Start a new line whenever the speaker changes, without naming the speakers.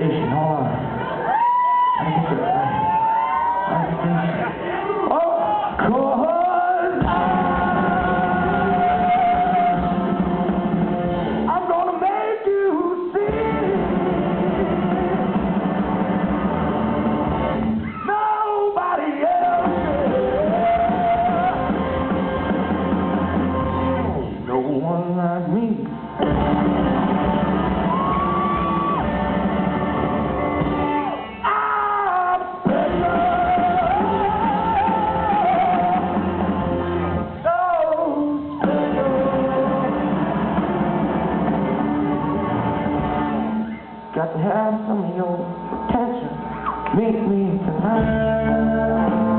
station. Hold on. I oh! got to have some of your attention. Meet me tonight.